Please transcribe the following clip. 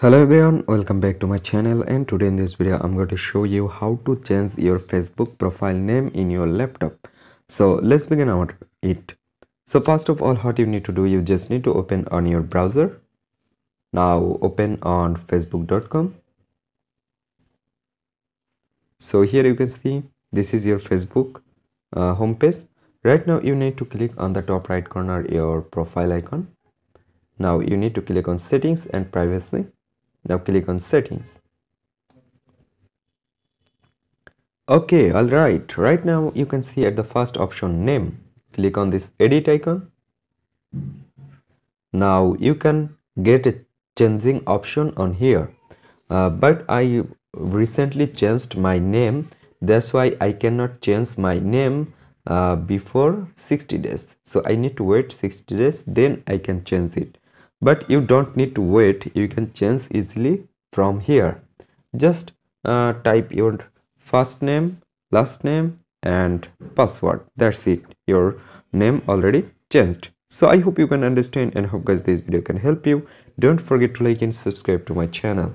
hello everyone welcome back to my channel and today in this video i'm going to show you how to change your facebook profile name in your laptop. So let's begin on it. So first of all what you need to do you just need to open on your browser. Now open on facebook.com so here you can see this is your facebook uh, homepage right now you need to click on the top right corner your profile icon. Now you need to click on settings and privacy now click on settings. Okay all right. Right now you can see at the first option name. Click on this edit icon. Now you can get a changing option on here. Uh, but i recently changed my name. That's why i cannot change my name uh, before 60 days. So i need to wait 60 days then i can change it but you don't need to wait. You can change easily from here. Just uh, type your first name last name and password. That's it. Your name already changed. So i hope you can understand and hope guys this video can help you. Don't forget to like and subscribe to my channel